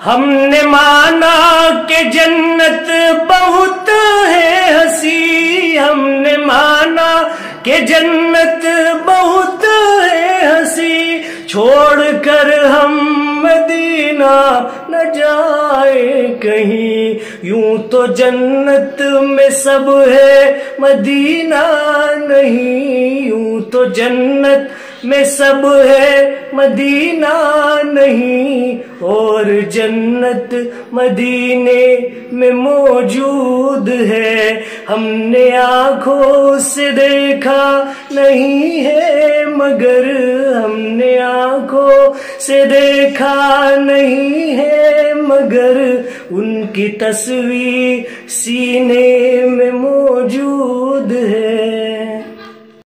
हमने माना कि जन्नत बहुत है हँसी। हमने माना कि जन्नत बहुत है हँसी। छोड़कर हम मदीना न जाए कहीं। यूँ तो जन्नत में सब है, मदीना नहीं। यूँ तो जन्नत में सब है, मदीना नहीं। जन्नत मदीने में मौजूद है। हमने आँखों से देखा नहीं है, मगर हमने आँखों से देखा नहीं है, मगर उनकी तस्वीर सीने